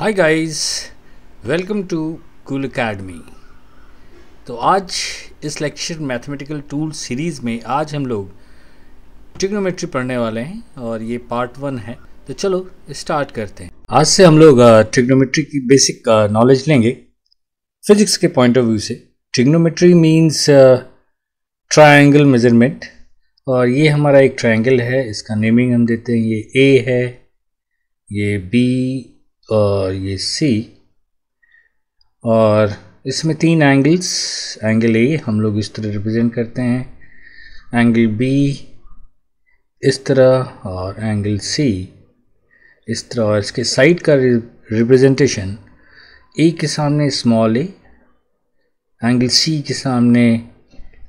Hi guys welcome to Cool Academy तो आज इस लेक्चर मैथमेटिकल टूल सीरीज़ में आज हम लोग ट्रिग्नोमेट्री पढ़ने वाले हैं और ये पार्ट वन है। तो चलो स्टार्ट करते हैं। आज से हम लोग ट्रिग्नोमेट्री की बेसिक नॉलेज लेंगे। फिजिक्स के पॉइंट ऑफ़ व्यू से। ट्रिग्नोमेट्री मींस ट्रायंगल मेज़रमेंट और ये हमारा एक ट्रायंगल है। इसका नेमिंग हम देते हैं। ये ए है, ये बी ये सी और इसमें तीन एंगल्स एंगल ए हम लोग इस तरह रिप्रेजेंट करते हैं एंगल बी इस तरह और एंगल सी इस तरह और इसके साइड का रिप्रेजेंटेशन ए के सामने स्मॉल ए एंगल सी के सामने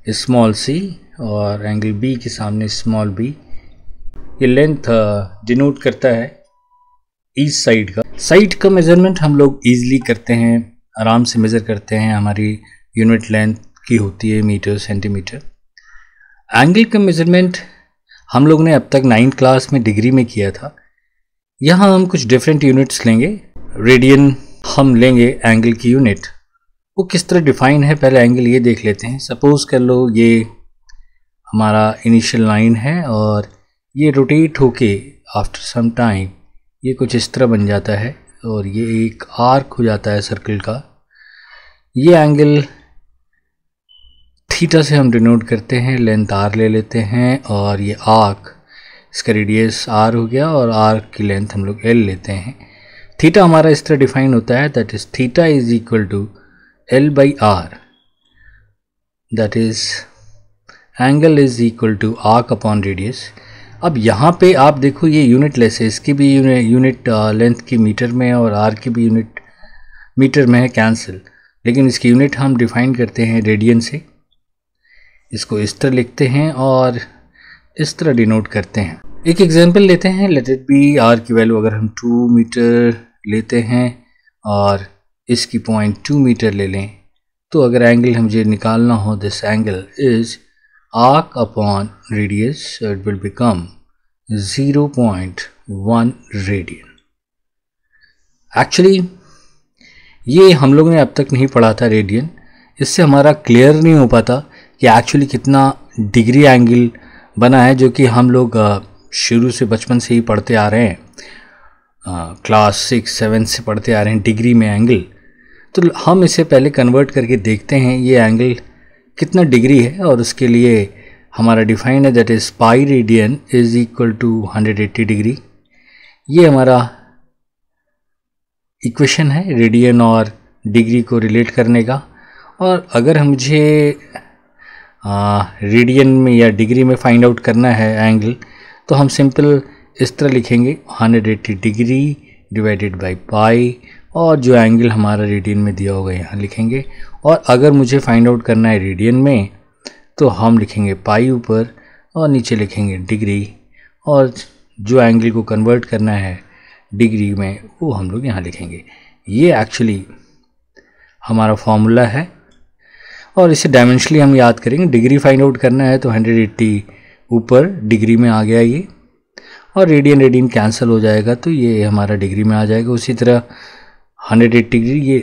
स्मॉल सी और एंगल बी के सामने स्मॉल बी ये लेंथ डिनोट करता है ईस्ट साइड का। साइड का मेज़रमेंट हम लोग ईजिली करते हैं, आराम से मेज़र करते हैं, हमारी यूनिट लेंथ की होती है मीटर सेंटीमीटर एंगल का मेज़रमेंट हम लोग ने अब तक नाइन्थ क्लास में डिग्री में किया था। यहाँ हम कुछ डिफरेंट यूनिट्स लेंगे। रेडियन हम लेंगे एंगल की यूनिट वो किस तरह डिफाइन है, पहले एंगल ये देख लेते हैं। सपोज़ कर लो ये हमारा इनिशियल लाइन है और ये रोटेट होके आफ्टर सम टाइम ये कुछ इस तरह बन जाता है और ये एक आर्क हो जाता है सर्कल का। ये एंगल थीटा से हम डिनोट करते हैं, लेंथ आर ले लेते हैं और ये आर्क, इसका रेडियस आर हो गया और आर्क की लेंथ हम लोग एल लेते हैं। थीटा हमारा इस तरह डिफाइन होता है that is theta is equal to L by R that is angle is equal to arc upon radius अब यहाँ पे आप देखो ये यूनिट लेस है, इसकी भी यूनिट लेंथ की मीटर में और आर की भी यूनिट मीटर में है कैंसिल लेकिन इसकी यूनिट हम डिफाइन करते हैं रेडियन से. इसको इस तरह लिखते हैं और इस तरह डिनोट करते हैं. एक एग्जांपल लेते हैं. लेट इट बी आर की वैल्यू अगर हम टू मीटर लेते हैं और इसकी पॉइंट टू मीटर ले लें तो अगर एंगल हम मुझे निकालना हो this angle is arc upon radius, so it will become 0.1 radian actually ये हम लोग ने अब तक नहीं पढ़ा था रेडियन इससे हमारा क्लियर नहीं हो पाता कि एक्चुअली कितना डिग्री एंगल बना है, जो कि हम लोग शुरू से बचपन से ही पढ़ते आ रहे हैं. क्लास सिक्स सेवन से पढ़ते आ रहे हैं डिग्री में एंगल तो हम इसे पहले कन्वर्ट करके देखते हैं, ये एंगल कितना डिग्री है और उसके लिए हमारा डिफाइन है that is pi radian is equal to 180 degree. ये हमारा इक्वेशन है रेडियन और डिग्री को रिलेट करने का। और अगर मुझे रेडियन में या डिग्री में फाइंड आउट करना है एंगल तो हम सिंपल इस तरह लिखेंगे 180 डिग्री डिवाइडेड बाय पाई और जो एंगल हमारा रेडियन में दिया होगा यहाँ लिखेंगे और अगर मुझे फाइंड आउट करना है रेडियन में तो हम लिखेंगे पाई ऊपर और नीचे लिखेंगे डिग्री और जो एंगल को कन्वर्ट करना है डिग्री में, वो हम लोग यहाँ लिखेंगे। ये एक्चुअली हमारा फॉर्मूला है और इसे डायमेंशनली हम याद करेंगे। डिग्री फाइंड आउट करना है तो 180 ऊपर डिग्री में आ गया ये और रेडियन रेडियन कैंसिल हो जाएगा तो ये हमारा डिग्री में आ जाएगा। उसी तरह 180 डिग्री ये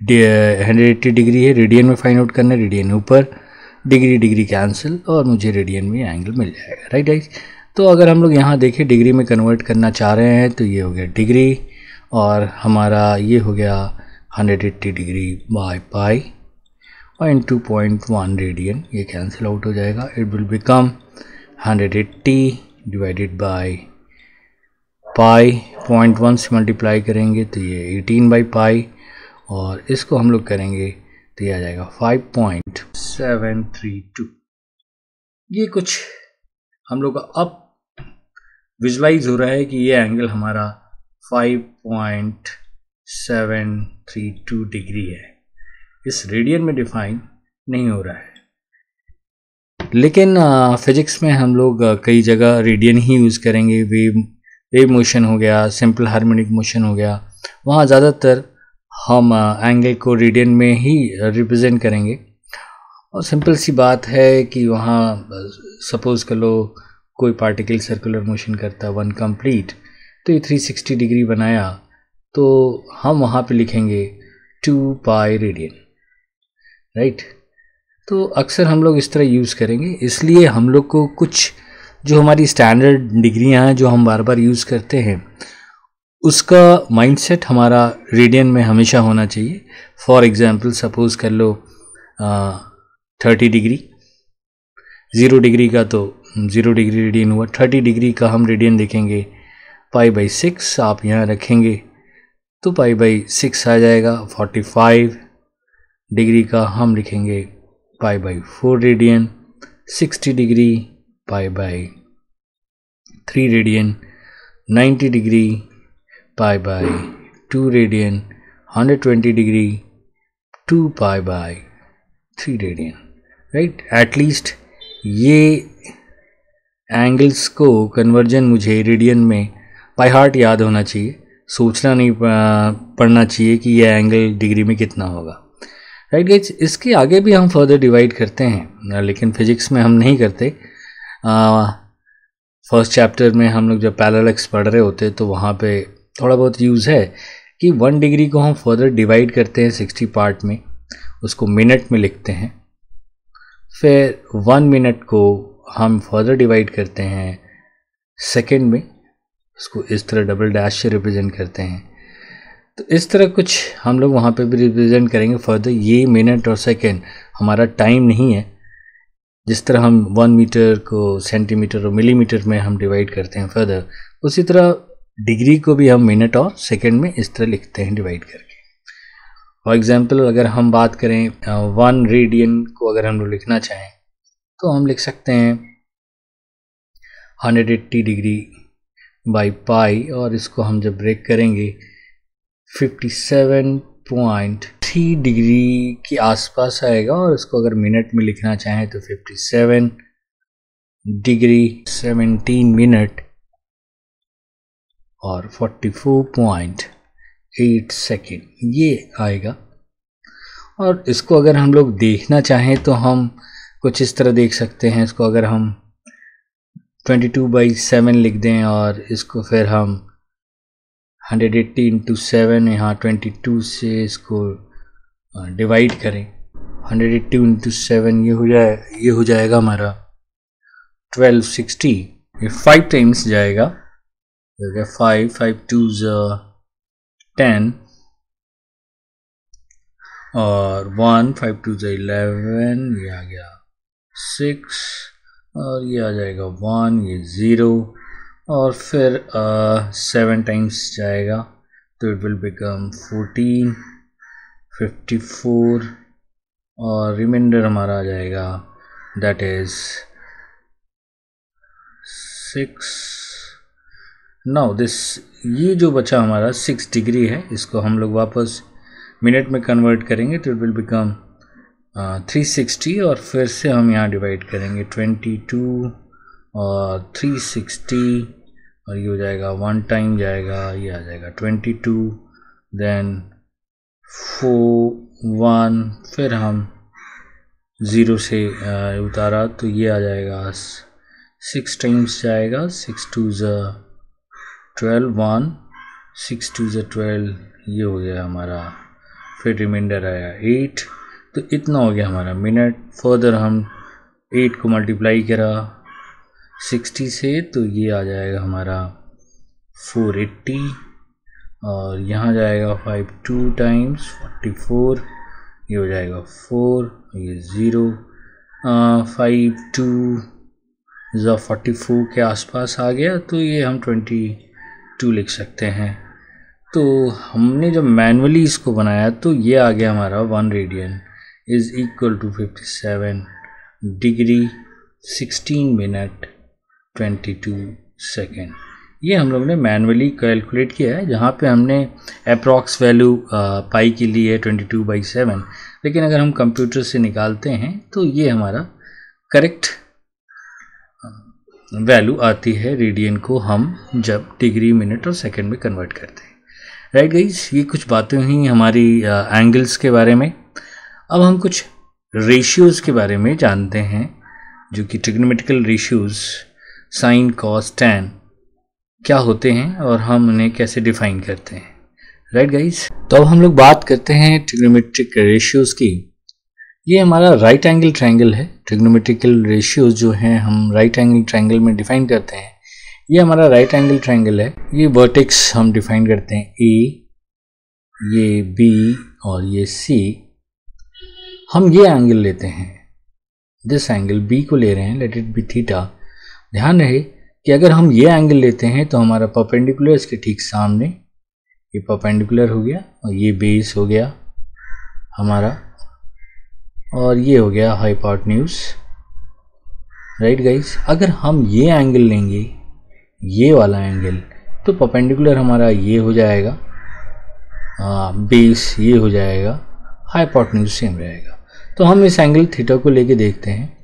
हंड्रेड एट्टी डिग्री है, रेडियन में फाइंड आउट करना है, रेडियन ऊपर, डिग्री डिग्री कैंसिल और मुझे रेडियन में एंगल मिल जाएगा राइट राइट तो अगर हम लोग यहाँ देखें, डिग्री में कन्वर्ट करना चाह रहे हैं तो ये हो गया डिग्री, और हमारा ये हो गया 180 डिग्री बाय पाई और into point one radian ये कैंसिल आउट हो जाएगा it will become 180 divided by pi point one से मल्टीप्लाई करेंगे तो ये 18 बाई पाई और इसको हम लोग करेंगे तो ये आ जाएगा five point seven three two ये कुछ हम लोग का अब विजुलाइज हो रहा है कि ये एंगल हमारा five point seven three two degree है। इस रेडियन में डिफाइन नहीं हो रहा है। लेकिन फिजिक्स में हम लोग कई जगह रेडियन ही यूज़ करेंगे। वेव वेव मोशन हो गया सिंपल हार्मोनिक मोशन हो गया। वहाँ ज़्यादातर हम एंगल को रेडियन में ही रिप्रेजेंट करेंगे। और सिंपल सी बात है कि वहाँ सपोज़ कर लो, कोई पार्टिकल सर्कुलर मोशन करता वन कंप्लीट तो ये 360 डिग्री बनाया तो हम वहाँ पे लिखेंगे टू पाई रेडियन राइट तो अक्सर हम लोग इस तरह यूज़ करेंगे, इसलिए हम लोग को कुछ जो हमारी स्टैंडर्ड डिग्रियाँ हैं, जो हम बार बार यूज़ करते हैं उसका माइंडसेट हमारा रेडियन में हमेशा होना चाहिए। फॉर एग्ज़ाम्पल सपोज़ कर लो थर्टी डिग्री ज़ीरो डिग्री का तो ज़ीरो डिग्री रेडियन हुआ। थर्टी डिग्री का हम रेडियन देखेंगे। पाई बाई सिक्स आप यहाँ रखेंगे तो पाई बाई सिक्स आ जाएगा। फोर्टी फाइव डिग्री का हम लिखेंगे pi by four radian sixty degree pi by three radian ninety degree by two radian hundred twenty degree two pi by three radian right at least ये angles को conversion मुझे radian में by heart याद होना चाहिए। सोचना नहीं पड़ना चाहिए कि यह एंगल डिग्री में कितना होगा। राइट गाइज़ इसके आगे भी हम फर्दर डिवाइड करते हैं, लेकिन फिजिक्स में हम नहीं करते। फ़र्स्ट चैप्टर में हम लोग जब पैरालेक्स पढ़ रहे होते तो वहाँ पे थोड़ा बहुत यूज़ है कि वन डिग्री को हम फर्दर डिवाइड करते हैं सिक्सटी पार्ट में, उसको मिनट में लिखते हैं। फिर वन मिनट को हम फर्दर डिवाइड करते हैं सेकेंड में, उसको इस तरह डबल डैश से रिप्रेजेंट करते हैं। तो इस तरह कुछ हम लोग वहाँ पे भी रिप्रेजेंट करेंगे फर्दर ये मिनट और सेकेंड हमारा टाइम नहीं है। जिस तरह हम वन मीटर को सेंटीमीटर और मिलीमीटर में हम डिवाइड करते हैं फर्दर उसी तरह डिग्री को भी हम मिनट और सेकेंड में इस तरह लिखते हैं डिवाइड करके। फॉर एग्ज़ाम्पल अगर हम बात करें वन रेडियन को अगर हम लोग लिखना चाहें तो हम लिख सकते हैं 180 डिग्री बाई पाई और इसको हम जब ब्रेक करेंगे 57.3 डिग्री के आसपास आएगा और इसको अगर मिनट में लिखना चाहें तो 57 डिग्री 17 मिनट और 44.8 सेकेंड ये आएगा। और इसको अगर हम लोग देखना चाहें तो हम कुछ इस तरह देख सकते हैं। इसको अगर हम 22 बाई सेवन लिख दें और इसको फिर हम 180 एट्टी इंटू सेवन यहाँ ट्वेंटी से इसको डिवाइड करें। 180 एट्टी इंटू सेवन ये हो जाए, ये हो जाएगा हमारा 1260 ये फाइव टाइम्स जाएगा। फाइव फाइव टू टेन और वन फाइव टू इलेवन ये आ गया. सिक्स और ये आ जाएगा वन ये ज़ीरो और फिर सेवन टाइम्स जाएगा. तो it will become fourteen fifty four और रिमाइंडर हमारा आ जाएगा. That is six now this ये जो बचा हमारा सिक्स डिग्री है, इसको हम लोग वापस मिनट में कन्वर्ट करेंगे तो it will become three sixty और फिर से हम यहाँ डिवाइड करेंगे ट्वेंटी टू और थ्री सिक्सटी और ये हो जाएगा वन टाइम जाएगा, ये आ जाएगा twenty two then four one फिर हम ज़ीरो से उतारा तो ये आ जाएगा सिक्स टाइम्स जाएगा सिक्स टू ज़ ट्वेल्व वन, सिक्स टू ज़ ट्वेल्व, ये हो गया हमारा। फिर रिमाइंडर आया एट तो इतना हो गया हमारा। मिनट फर्दर हम एट को मल्टीप्लाई करा। सिक्सटी से तो ये आ जाएगा हमारा फोर एट्टी और यहाँ जाएगा five two times forty four ये हो जाएगा फोर ये ज़ीरो फाइव टू ज़ा फोर्टी फोर के आसपास आ गया तो ये हम ट्वेंटी टू लिख सकते हैं। तो हमने जब मैनुअली इसको बनाया तो ये आ गया हमारा one radian is equal to 57 degree 16 minute 22 second. ये हम लोग ने मैनुअली कैलकुलेट किया है, जहाँ पे हमने अप्रॉक्स वैल्यू पाई के लिए ट्वेंटी टू बाई सेवन। लेकिन अगर हम कंप्यूटर से निकालते हैं तो ये हमारा करेक्ट वैल्यू आती है रेडियन को हम जब डिग्री मिनट और सेकंड में कन्वर्ट करते हैं। राइट गाइज़ ये कुछ बातें हुई हमारी एंगल्स के बारे में। अब हम कुछ रेशियोज़ के बारे में जानते हैं, जो कि trigonometrical ratios sine cos tan क्या होते हैं और हम उन्हें कैसे डिफाइन करते हैं। राइट गाइस तो अब हम लोग बात करते हैं ट्रिग्नोमेट्रिक रेशियोज की। ये हमारा राइट एंगल ट्रायंगल है। ट्रिग्नोमेट्रिकल रेशियोज जो हैं, हम राइट एंगल ट्रायंगल में डिफाइन करते हैं। ये हमारा राइट एंगल ट्रायंगल है। ये वर्टेक्स हम डिफाइन करते हैं। ए ये बी और ये सी हम ये एंगल लेते हैं। दिस एंगल बी को ले रहे हैं। लेट इट बी थीटा ध्यान रहे कि अगर हम ये एंगल लेते हैं तो हमारा परपेंडिकुलर इसके ठीक सामने। ये परपेंडिकुलर हो गया और ये बेस हो गया हमारा। और ये हो गया हाइपोटेन्यूज राइट गाइस अगर हम ये एंगल लेंगे ये वाला एंगल तो परपेंडिकुलर हमारा ये हो जाएगा आ, बेस ये हो जाएगा हाइपोटेन्यूज सेम रहेगा। तो हम इस एंगल थीटा को लेके देखते हैं।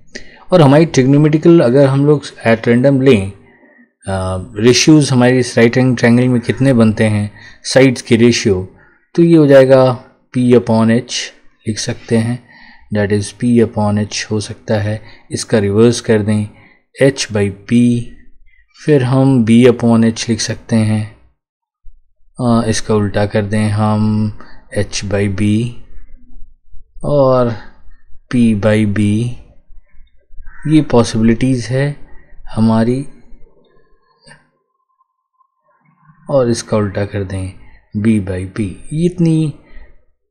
और हमारी ट्रिग्नोमेटिकल अगर हम लोग एट रेंडम लें रेशियोज हमारी इस राइट एंगल ट्रायंगल में कितने बनते हैं साइड्स के रेशियो तो ये हो जाएगा पी अपॉन एच लिख सकते हैं। That is P upon H हो सकता है इसका रिवर्स कर दें एच बाई पी फिर हम बी अपॉन एच लिख सकते हैं। आ, इसका उल्टा कर दें हम एच बाई बी और पी बाई बी ये पॉसिबिलिटीज़ है हमारी और इसका उल्टा कर दें बी बाई पी इतनी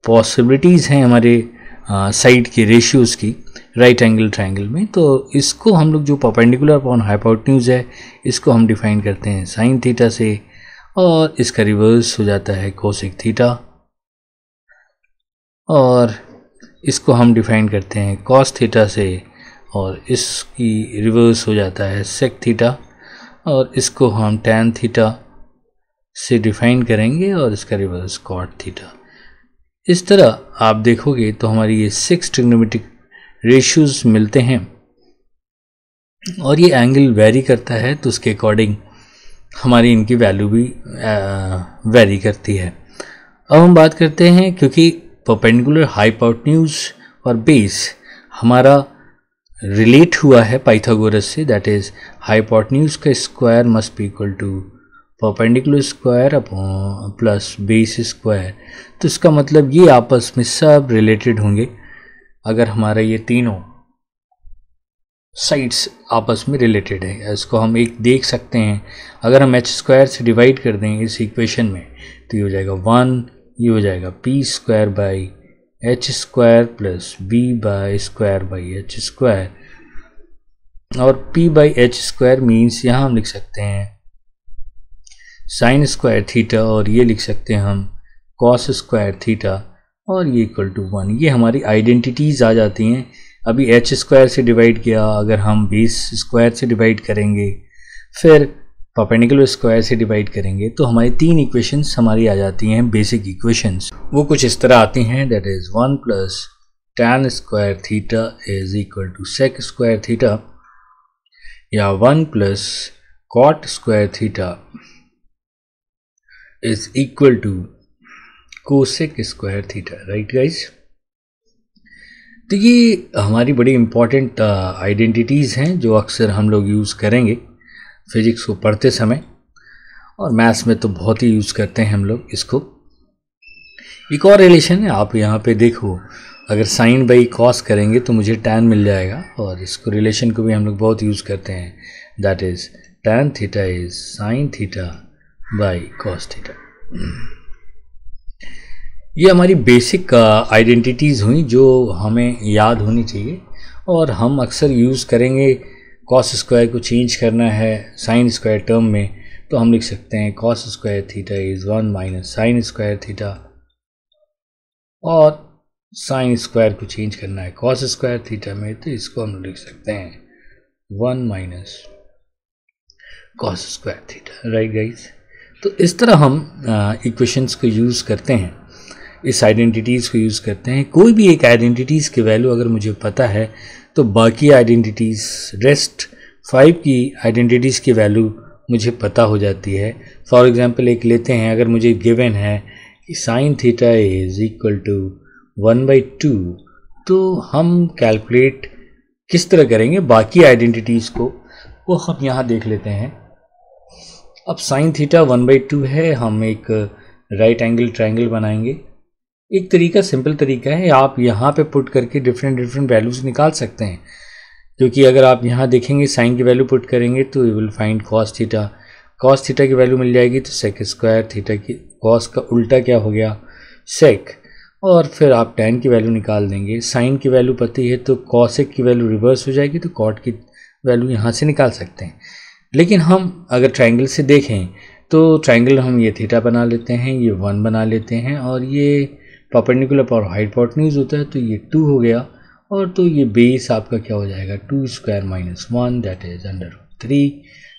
पॉसिबिलिटीज़ हैं हमारे साइड के रेशियोज़ की राइट एंगल ट्राइंगल में तो इसको हम लोग जो परपेंडिकुलर अपॉन हाइपोटेन्यूज है, इसको हम डिफाइन करते हैं साइन थीटा से, और इसका रिवर्स हो जाता है कोसिक थीटा और इसको हम डिफाइन करते हैं कॉस थीटा से, और इसकी रिवर्स हो जाता है सेक थीटा और इसको हम टैन थीटा से डिफाइन करेंगे, और इसका रिवर्स कॉट थीटा इस तरह आप देखोगे तो हमारी ये सिक्स ट्रिग्नोमेट्रिक रेशियोज मिलते हैं। और ये एंगल वेरी करता है तो उसके अकॉर्डिंग हमारी इनकी वैल्यू भी वेरी करती है। अब हम बात करते हैं, क्योंकि परपेंडिकुलर हाइपोटन्यूज और बेस हमारा रिलेट हुआ है पाइथागोरस से दैट इज़ हाइपोटन्यूज का square must equal to perpendicular square upon plus base square तो इसका मतलब ये आपस में सब रिलेटेड होंगे। अगर हमारा ये तीनों साइड्स आपस में रिलेटेड है, इसको हम एक देख सकते हैं। अगर हम एच स्क्वायर से डिवाइड कर दें इस इक्वेशन में तो ये हो जाएगा वन ये हो जाएगा P square by H square plus B by square by H square और P by H square means यहाँ हम लिख सकते हैं साइन स्क्वायर थीटा और ये लिख सकते हैं हम कॉस स्क्वायर थीटा और ये इक्वल टू वन ये हमारी आइडेंटिटीज़ आ जाती हैं। अभी एच स्क्वायर से डिवाइड किया, अगर हम बीस स्क्वायर से डिवाइड करेंगे, फिर परपेंडिकुलर स्क्वायर से डिवाइड करेंगे तो हमारी तीन इक्वेशंस हमारी आ जाती हैं बेसिक इक्वेशंस वो कुछ इस तरह आती हैं that is one plus tan square theta is equal to sec square theta या one plus cot square theta is equal to cosec square theta right guys तो ये हमारी बड़ी इंपॉर्टेंट आइडेंटिटीज़ हैं जो अक्सर हम लोग यूज़ करेंगे फिजिक्स को पढ़ते समय। और मैथ्स में तो बहुत ही यूज़ करते हैं हम लोग इसको। एक और रिलेशन है, आप यहाँ पे देखो, अगर साइन बाई कॉस करेंगे तो मुझे टैन मिल जाएगा। और इसको रिलेशन को भी हम लोग बहुत यूज़ करते हैं। That is tan theta is sine theta by cos theta ये हमारी बेसिक आइडेंटिटीज़ हुई जो हमें याद होनी चाहिए और हम अक्सर यूज़ करेंगे कॉस स्क्वायर को चेंज करना है साइन स्क्वायर टर्म में तो हम लिख सकते हैं cos square theta is one minus sine square theta और साइन स्क्वायर को चेंज करना है कॉस स्क्वायर थीटा में तो इसको हम लिख सकते हैं one minus cos square theta right guys तो इस तरह हम इक्वेशंस को यूज़ करते हैं, इस आइडेंटिटीज़ को यूज़ करते हैं। कोई भी एक आइडेंटिटीज़ की वैल्यू अगर मुझे पता है तो बाकी आइडेंटिटीज़ रेस्ट फाइव की आइडेंटिटीज़ की वैल्यू मुझे पता हो जाती है। फॉर एग्ज़ाम्पल एक लेते हैं, अगर मुझे गिवन है कि sine theta is equal to one by two तो हम कैलकुलेट किस तरह करेंगे? बाकी आइडेंटिटीज़ को, वो हम यहाँ देख लेते हैं। अब sine theta one by two है, हम एक राइट एंगल ट्राइंगल बनाएँगे। एक तरीका सिंपल तरीका है, आप यहाँ पे पुट करके डिफरेंट डिफरेंट वैल्यूज़ निकाल सकते हैं। क्योंकि अगर आप यहाँ देखेंगे साइन की वैल्यू पुट करेंगे तो you will find cos theta. Cos theta की वैल्यू मिल जाएगी तो सेक स्क्वायर थीटा की कॉस का उल्टा क्या हो गया? सेक और फिर आप टेन की वैल्यू निकाल देंगे। साइन की वैल्यू पति है तो कॉसिक की वैल्यू रिवर्स हो जाएगी तो कॉट की वैल्यू यहाँ से निकाल सकते हैं। लेकिन हम अगर ट्रायंगल से देखें तो ट्रायंगल हम ये थीटा बना लेते हैं, ये वन बना लेते हैं, और ये परपेंडिकुलर पर हाइपोटन्यूज होता है तो ये टू हो गया, और तो ये बेस आपका क्या हो जाएगा? Two square minus one that is under three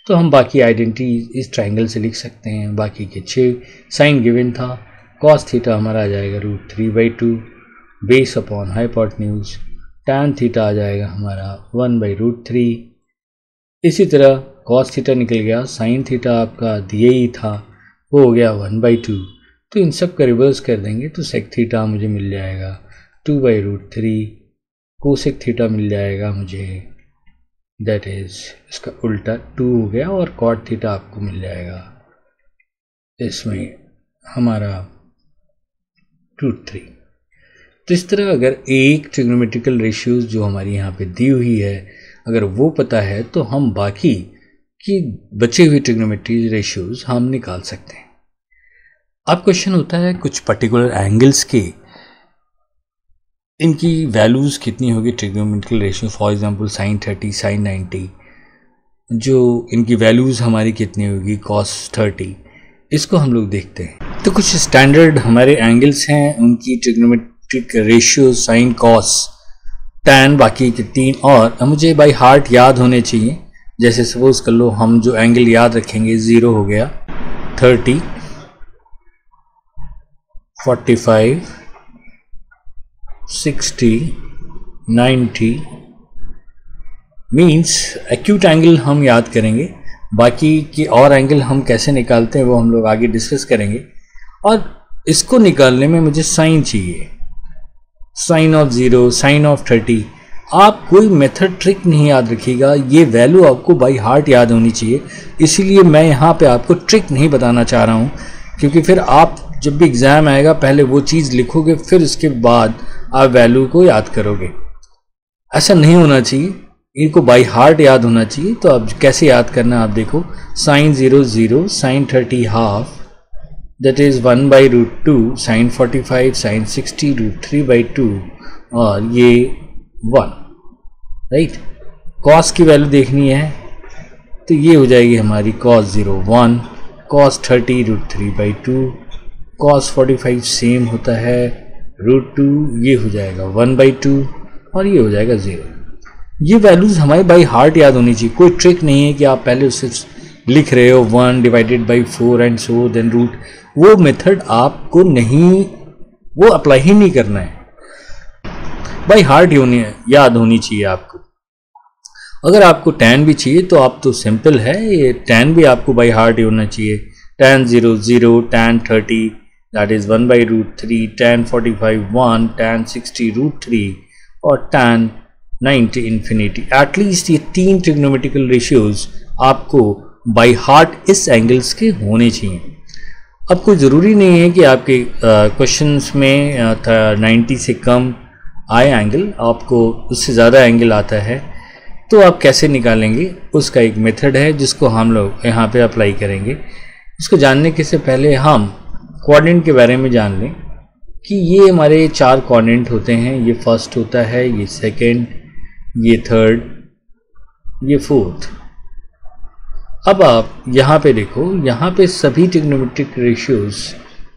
तो हम बाकी आइडेंटिटी इस ट्राइंगल से लिख सकते हैं, बाकी के छः साइन गिवन था कॉस थीटा हमारा आ जाएगा root three by two base upon hypotenuse tan theta आ जाएगा हमारा वन बाई रूट थ्री इसी तरह कॉस थीटा निकल गया साइन थीटा आपका दिए ही था, वो हो गया वन बाई टू तो इन सब का रिवर्स कर देंगे तो सेक थीटा मुझे मिल जाएगा. Two by root three cosec theta मिल जाएगा मुझे. दैट इज़ इसका उल्टा टू हो गया और कॉट थीटा आपको मिल जाएगा. इसमें हमारा टू थ्री तो इस तरह अगर एक ट्रिग्नोमेट्रिकल रेशियोज जो हमारी यहाँ पे दी हुई है, अगर वो पता है तो हम बाकी की बचे हुए ट्रिग्नोमेट्री रेशियोज हम निकाल सकते हैं। अब क्वेश्चन होता है कुछ पर्टिकुलर एंगल्स के। इनकी वैल्यूज़ कितनी होगी trigonometrical ratio for example sine thirty sine ninety जो इनकी वैल्यूज़ हमारी कितनी होगी? कॉस थर्टी इसको हम लोग देखते हैं। तो कुछ स्टैंडर्ड हमारे एंगल्स हैं, उनकी trigonometric ratio sine cos tan बाकी के तीन और, मुझे बाई हार्ट याद होने चाहिए। जैसे सपोज़ कर लो, हम जो एंगल याद रखेंगे ज़ीरो हो गया thirty forty five sixty ninety means acute angle हम याद करेंगे। बाकी के और एंगल हम कैसे निकालते हैं, वो हम लोग आगे डिस्कस करेंगे। और इसको निकालने में मुझे साइन चाहिए। Sine of zero sine of thirty आप कोई मेथड ट्रिक नहीं याद रखिएगा, ये वैल्यू आपको बाई हार्ट याद होनी चाहिए। इसीलिए मैं यहाँ पे आपको ट्रिक नहीं बताना चाह रहा हूँ, क्योंकि फिर आप जब भी एग्ज़ाम आएगा, पहले वो चीज़ लिखोगे, फिर उसके बाद आप वैल्यू को याद करोगे। ऐसा नहीं होना चाहिए। इनको बाई हार्ट याद होना चाहिए। तो आप कैसे याद करना आप देखो। Sine zero zero, sine thirty half, that is one by root two, sine forty five, sine sixty root three by two, और ये वन राइट कॉस की वैल्यू देखनी है तो ये हो जाएगी हमारी cos zero one cos thirty root three by two cos forty five same होता है रूट टू ये हो जाएगा वन बाई टू और ये हो जाएगा ज़ीरो ये वैल्यूज़ हमारे बाई हार्ट याद होनी चाहिए। कोई ट्रिक नहीं है कि आप पहले उससे लिख रहे हो one divided by four and so then root वो मेथड आपको नहीं, वो अप्लाई ही नहीं करना है। बाई हार्ट होनी याद होनी चाहिए आपको। अगर आपको टेन भी चाहिए तो आप तो सिंपल है। ये टेन भी आपको बाई हार्ट होना चाहिए। Tan zero zero tan thirty that is 1 by root 3 tan 45 1 tan 60 root 3 और tan 90 infinity एटलीस्ट ये तीन trigonometrical ratios आपको बाई हार्ट इस एंगल्स के होने चाहिए। अब कोई ज़रूरी नहीं है कि आपके क्वेश्चंस में नाइन्टी से कम आए एंगल आपको उससे ज़्यादा एंगल आता है तो आप कैसे निकालेंगे? उसका एक मेथड है जिसको हम लोग यहाँ पे अप्लाई करेंगे। उसको जानने के से पहले हम क्वाड्रेंट के बारे में जान लें कि ये हमारे चार क्वाड्रेंट होते हैं। ये फ़र्स्ट होता है, ये सेकंड ये थर्ड ये फोर्थ अब आप यहाँ पे देखो, यहाँ पे सभी टिग्नोमेट्रिक रेशियोज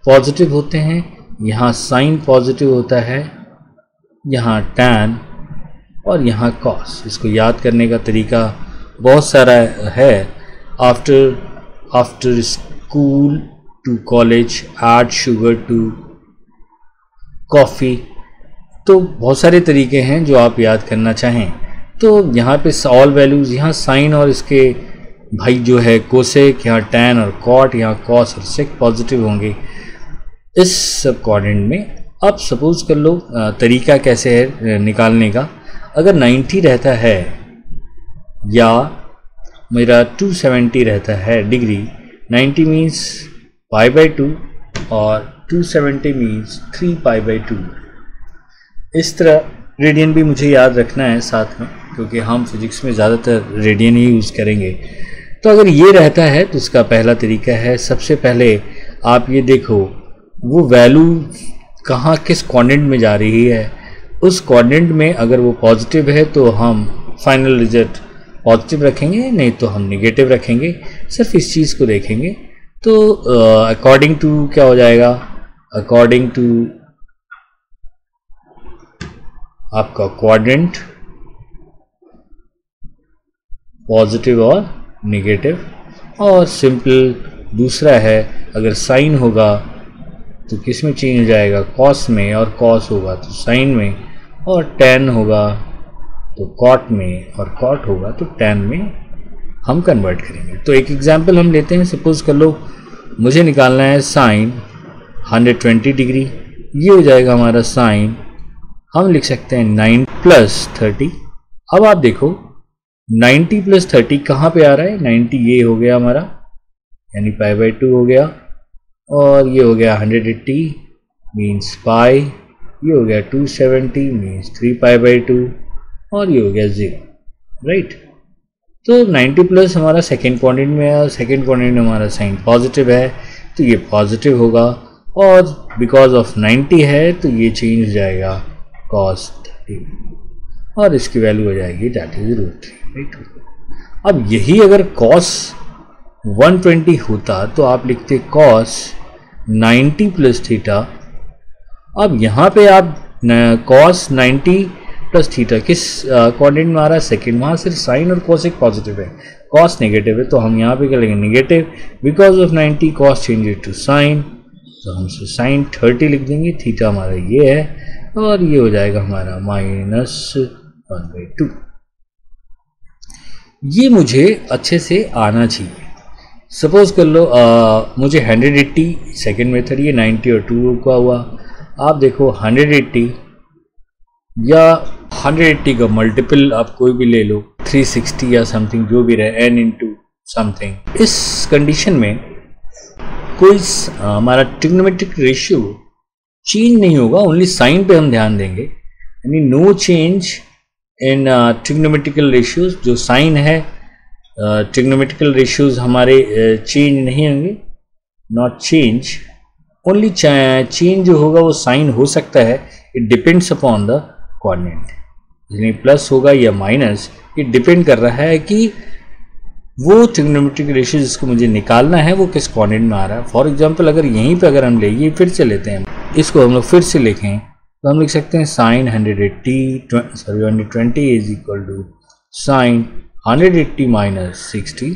पॉजिटिव होते हैं, यहाँ साइन पॉजिटिव होता है यहाँ टैन और यहाँ कॉस इसको याद करने का तरीका बहुत सारा है। After after school to college add sugar to coffee तो बहुत सारे तरीके हैं जो आप याद करना चाहें। तो यहाँ पे ऑल वैल्यूज़ यहाँ साइन और इसके भाई जो है कोसेक यहाँ टैन और कॉट यहाँ कॉस और सेक पॉजिटिव होंगे। इस सब क्वाड्रेंट में अब सपोज़ कर लो तरीका कैसे है निकालने का। अगर 90 रहता है, या मेरा 270 रहता है degree 90 means pi by two और 270 seventy means three pi by two इस तरह रेडियन भी मुझे याद रखना है साथ में, क्योंकि हम फिज़िक्स में ज़्यादातर रेडियन ही यूज़ करेंगे। तो अगर ये रहता है तो इसका पहला तरीका है, सबसे पहले आप ये देखो, वो वैल्यू कहाँ किस क्वाड्रेंट में जा रही है उस क्वाड्रेंट में अगर वो पॉजिटिव है तो हम फाइनल रिज़ल्ट पॉजिटिव रखेंगे नहीं तो हम निगेटिव रखेंगे सिर्फ़ इस चीज़ को देखेंगे। तो अकॉर्डिंग uh, टू क्या हो जाएगा? अकॉर्डिंग टू आपका क्वाड्रेंट पॉजिटिव और नेगेटिव और सिंपल दूसरा है अगर साइन होगा तो किसमें चेंज हो जाएगा? कॉस में और कॉस होगा तो साइन में और टेन होगा तो कॉट में और कॉट होगा तो टेन में हम कन्वर्ट करेंगे। तो एक एग्जांपल हम लेते हैं। सपोज़ कर लो, मुझे निकालना है साइन 120 डिग्री ये हो जाएगा हमारा साइन हम लिख सकते हैं नाइन प्लस थर्टी अब आप देखो नाइन्टी प्लस थर्टी कहाँ पे आ रहा है? नाइन्टी ये हो गया हमारा, यानी पाई बाई टू हो गया। और ये हो गया हंड्रेड एट्टी मीन्स पाई ये हो गया two seventy means three pi by two और ये हो गया ज़ीरो राइट तो 90 प्लस हमारा सेकेंड क्वाड्रेंट में है सेकेंड क्वाड्रेंट में हमारा साइन पॉजिटिव है तो ये पॉजिटिव होगा और बिकॉज़ ऑफ़ 90 है तो ये चेंज जाएगा कॉस थर्टी और इसकी वैल्यू हो जाएगी डेट इज़ रूट राइट अब यही अगर कॉस 120 होता तो आप लिखते कॉस 90 प्लस थीटा। अब यहाँ पे आप कॉस 90 प्लस थीटा, किस क्वाड्रेंट में आ रहा है? सेकेंड वहाँ सिर्फ़ साइन और कॉस एक पॉजिटिव है। कॉस नेगेटिव है तो हम यहाँ पे क्या लेंगे negative because of 90 cos changes to sine तो हम साइन 30 लिख देंगे। थीटा हमारा ये है, और ये हो जाएगा हमारा माइनस वन बाई टू ये मुझे अच्छे से आना चाहिए। सपोज़ कर लो आ, मुझे 180 सेकेंड मेथड ये 90 और 2 का हुआ। आप देखो 180 या 180 का मल्टीपल आप कोई भी ले लो 360 या समथिंग जो भी रहे एन इंटू समथिंग इस कंडीशन में कोई हमारा ट्रिग्नोमेट्रिक रेशियो चेंज नहीं होगा ओनली साइन पे हम ध्यान देंगे। यानी no change in trigonometrical ratios जो साइन है ट्रिग्नोमेट्रिकल uh, रेशियोज हमारे चेंज नहीं होंगे नॉट चेंज ओनली चेंज जो होगा वो साइन हो सकता है. It depends upon the coordinate यानी प्लस होगा या माइनस ये डिपेंड कर रहा है कि वो ट्रिग्नोमेट्रिक रेशियो जिसको मुझे निकालना है वो किस क्वाड्रेंट में आ रहा है. फॉर एग्जांपल अगर यहीं पे अगर हम ले ये फिर से लेते हैं. इसको हम लोग फिर से लिखें तो हम लिख सकते हैं sine hundred eighty sorry hundred twenty is equal to sine hundred eighty minus sixty.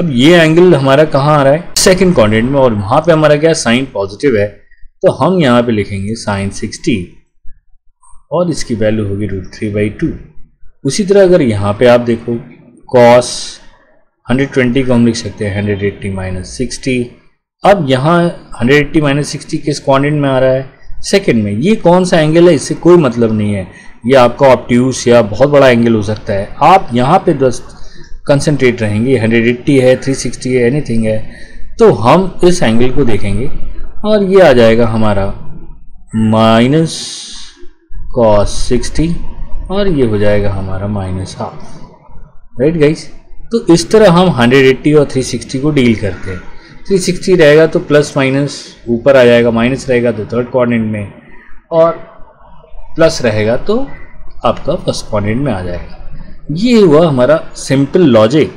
अब ये एंगल हमारा कहाँ आ रहा है? सेकेंड क्वाड्रेंट में और वहाँ पे हमारा क्या साइन पॉजिटिव है? तो हम यहाँ पे लिखेंगे साइन सिक्सटी और इसकी वैल्यू होगी रूट थ्री बाई टू उसी तरह अगर यहाँ पे आप देखो कॉस 120 को हम लिख सकते हैं 180 एट्टी माइनस सिक्सटी। अब यहाँ 180 एट्टी माइनस सिक्सटी किस क्वाड्रेंट में आ रहा है? सेकंड में। ये कौन सा एंगल है? इससे कोई मतलब नहीं है। ये आपका ऑप्ट्यूस या बहुत बड़ा एंगल हो सकता है। आप यहाँ पे बस कंसनट्रेट रहेंगे। 180 है 360 है एनीथिंग है। तो हम इस एंगल को देखेंगे और ये आ जाएगा हमारा माइनस कॉस सिक्सटी और ये हो जाएगा हमारा माइनस हाफ़ राइट गाइस तो इस तरह हम 180 और 360 को डील करते हैं। 360 रहेगा तो प्लस माइनस ऊपर आ जाएगा माइनस रहेगा तो थर्ड क्वाड्रेंट में। और प्लस रहेगा तो आपका क्वाड्रेंट में आ जाएगा। ये हुआ हमारा सिंपल लॉजिक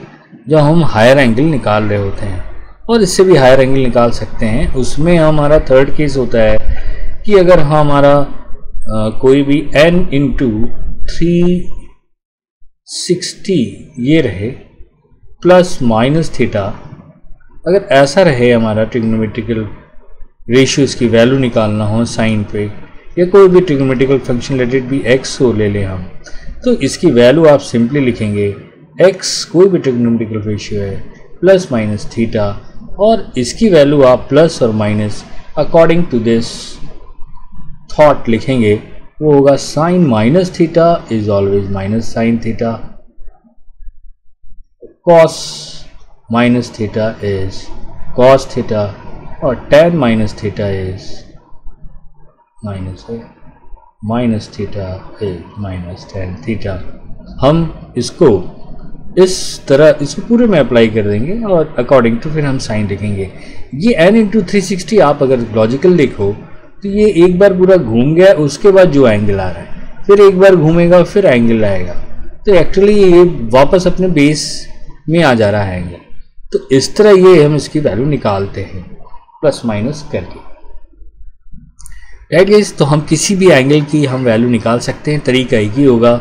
जो हम हायर एंगल निकाल रहे होते हैं। और इससे भी हायर एंगल निकाल सकते हैं। उसमें हमारा थर्ड केस होता है कि अगर हमारा आ, कोई भी n इंटू थ्री सिक्सटी ये रहे प्लस माइनस थीटा अगर ऐसा रहे हमारा ट्रिग्नोमेट्रिकल रेशियो इसकी वैल्यू निकालना हो साइन पे या कोई भी ट्रिग्नोमेट्रिकल फ़ंक्शन रिलेटेड भी एक्स हो ले लें हम। तो इसकी वैल्यू आप सिंपली लिखेंगे एक्स कोई भी ट्रिग्नोमेट्रिकल रेशियो है प्लस माइनस थीटा और इसकी वैल्यू आप प्लस और minus according to this thought लिखेंगे, वो होगा sine minus theta is always minus sine theta cos minus theta is cos theta और tan minus theta is minus है minus theta is minus tan theta. हम इसको इस तरह, इसको पूरे में अप्लाई कर देंगे और अकॉर्डिंग टू फिर हम साइन लिखेंगे। ये एन इंटू थ्री सिक्सटी आप अगर लॉजिकल देखो तो ये एक बार पूरा घूम गया, उसके बाद जो एंगल आ रहा है, फिर एक बार घूमेगा, फिर एंगल आएगा। तो एक्चुअली ये वापस अपने बेस में आ जा रहा है एंगल तो इस तरह ये हम इसकी वैल्यू निकालते हैं प्लस माइनस करके राइट गाइस तो हम किसी भी एंगल की हम वैल्यू निकाल सकते हैं, तरीका एक ही होगा।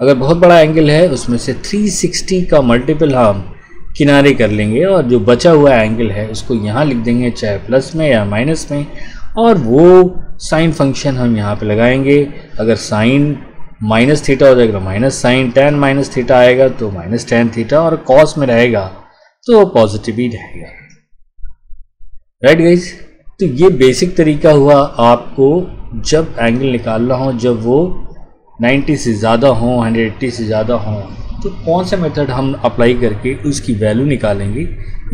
अगर बहुत बड़ा एंगल है, उसमें से 360 का मल्टीपल हम किनारे कर लेंगे और जो बचा हुआ एंगल है, उसको यहाँ लिख देंगे, चाहे प्लस में या माइनस में, और वो साइन फ़ंक्शन हम यहाँ पे लगाएँगे। अगर साइन माइनस थीटा हो जाएगा minus sine tan minus theta आएगा तो माइनस टेन थीटा और कॉस में रहेगा तो पॉजिटिव ही रहेगा। राइट गाइज़ तो ये बेसिक तरीका हुआ आपको जब एंगल निकालना हो, जब वो 90 से ज़्यादा हो 180 से ज़्यादा हो तो कौन सा मेथड हम अप्लाई करके उसकी वैल्यू निकालेंगे,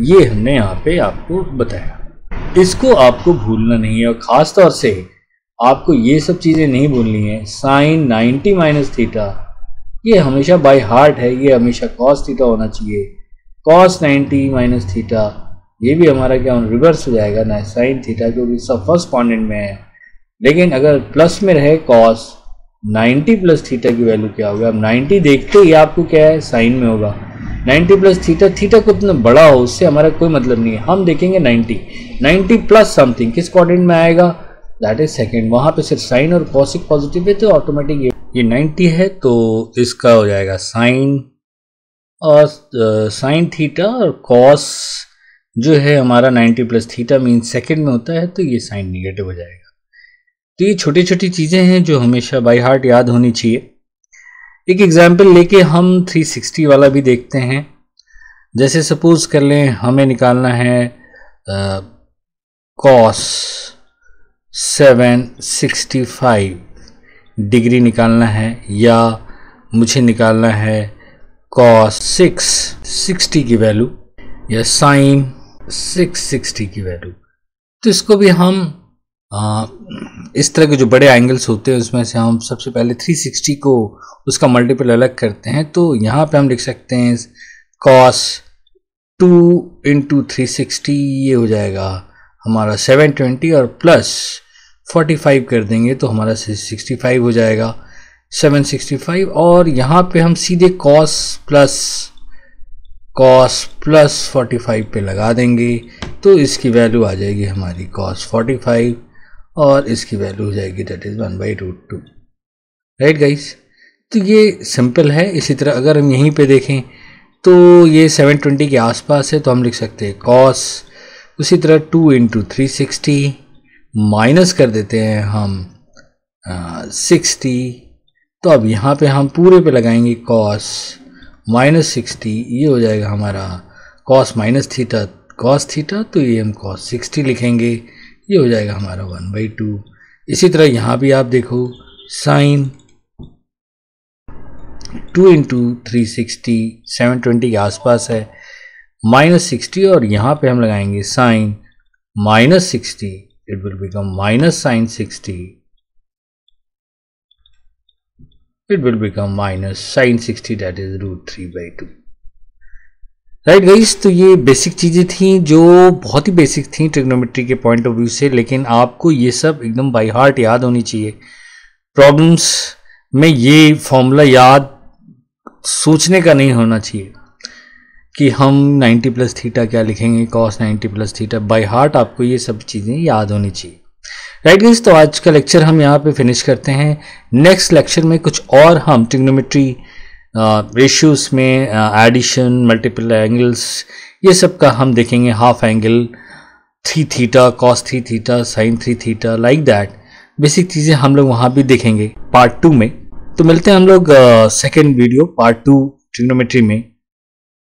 ये हमने यहाँ पे आपको बताया। इसको आपको भूलना नहीं है और ख़ास तौर से आपको ये सब चीज़ें नहीं भूलनी है। साइन 90 माइनस थीटा ये हमेशा बाय हार्ट है, ये हमेशा कॉस थीटा होना चाहिए। कॉस 90 माइनस थीटा ये भी हमारा क्या रिवर्स हो जाएगा ना साइन थीटा क्योंकि सब फ़र्स्ट पॉइंट में है। लेकिन अगर प्लस में रहे कॉस 90 प्लस थीटा की वैल्यू क्या होगा? अब 90 देखते ही आपको क्या है साइन में होगा। 90 प्लस थीटा थीटा को इतना बड़ा हो, उससे हमारा कोई मतलब नहीं है। हम देखेंगे 90 90 प्लस समथिंग किस क्वाड्रेंट में आएगा? दैट इज़ सेकेंड वहाँ पे सिर्फ़ साइन और कॉसिक पॉजिटिव है तो ऑटोमेटिक ये 90 है तो इसका हो जाएगा साइन और साइन थीटा और कॉस जो है हमारा 90 प्लस थीटा मीन सेकेंड में होता है तो ये साइन निगेटिव हो जाएगा। तो ये छोटी छोटी चीज़ें हैं जो हमेशा बाई हार्ट याद होनी चाहिए। एक एग्ज़ाम्पल लेके हम 360 वाला भी देखते हैं। जैसे सपोज़ कर लें, हमें निकालना है cos seven sixty five degree निकालना है, या मुझे निकालना है कॉस सिक्स सिक्सटी की वैल्यू या साइन सिक्स सिक्सटी की वैल्यू तो इसको भी हम आ, इस तरह के जो बड़े एंगल्स होते हैं उसमें से हम सबसे पहले 360 को उसका मल्टीपल अलग करते हैं। तो यहाँ पे हम लिख सकते हैं cos two into three sixty ये हो जाएगा हमारा 720 और प्लस 45 कर देंगे तो हमारा 65 हो जाएगा 765 और यहाँ पे हम सीधे कॉस प्लस कॉस प्लस 45 पे लगा देंगे तो इसकी वैल्यू आ जाएगी हमारी कॉस 45 और इसकी वैल्यू हो जाएगी that is one by root two right guys तो ये सिंपल है। इसी तरह अगर हम यहीं पे देखें तो ये 720 के आसपास है तो हम लिख सकते हैं कॉस उसी तरह two into three sixty minus कर देते हैं हम सिक्सटी तो अब यहाँ पे हम पूरे पे लगाएँगे कॉस माइनस सिक्सटी, ये हो जाएगा हमारा cos minus theta. Cos theta तो ये हम कॉस सिक्सटी लिखेंगे, ये हो जाएगा हमारा वन बाई टू। इसी तरह यहाँ भी आप देखो sine two into three sixty seven twenty के आसपास है। माइनस सिक्सटी और यहाँ पे हम लगाएँगे sine minus sixty it will become minus sine sixty. It will become minus sine sixty that is root three by two right guys तो ये बेसिक चीज़ें थी जो बहुत ही बेसिक थी ट्रिग्नोमेट्री के पॉइंट ऑफ़ व्यू से, लेकिन आपको ये सब एकदम बाई हार्ट याद होनी चाहिए। प्रॉब्लम्स में ये फॉर्मूला याद सोचने का नहीं होना चाहिए कि हम 90 प्लस थीटा क्या लिखेंगे cos 90 plus theta by heart आपको ये सब चीज़ें याद होनी चाहिए। राइट गाइस तो आज का लेक्चर हम यहाँ पे फिनिश करते हैं। नेक्स्ट लेक्चर में कुछ और हम ट्रिग्नोमेट्री रेशियोज में एडिशन मल्टीपल एंगल्स ये सब का हम देखेंगे। Half angle three theta cos three theta sine three theta like that basic चीज़ें हम लोग वहाँ भी देखेंगे पार्ट टू में। तो मिलते हैं हम लोग second video part two trigonometry में।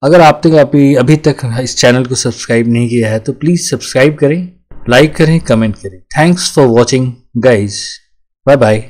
अगर आप तक अभी अभी तक इस चैनल को सब्सक्राइब नहीं किया है तो प्लीज़ सब्सक्राइब करें। लाइक करें कमेंट करें। Thanks for watching guys bye bye